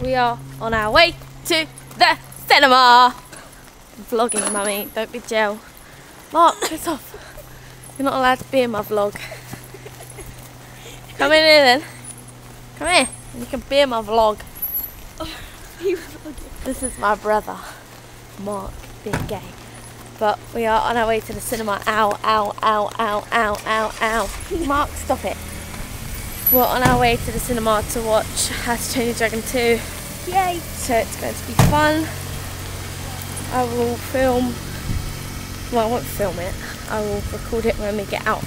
we are on our way to the cinema. I'm vlogging, mummy. Don't be jail. Mark, piss off. You're not allowed to be in my vlog. Come in here then. Come here. You can be in my vlog. This is my brother, Mark, being gay. But we are on our way to the cinema. Ow, ow, ow, ow, ow, ow, ow. Mark, stop it. We're on our way to the cinema to watch How to Train Your Dragon 2. Yay! So it's going to be fun. I will film, well I won't film it, I will record it when we get out.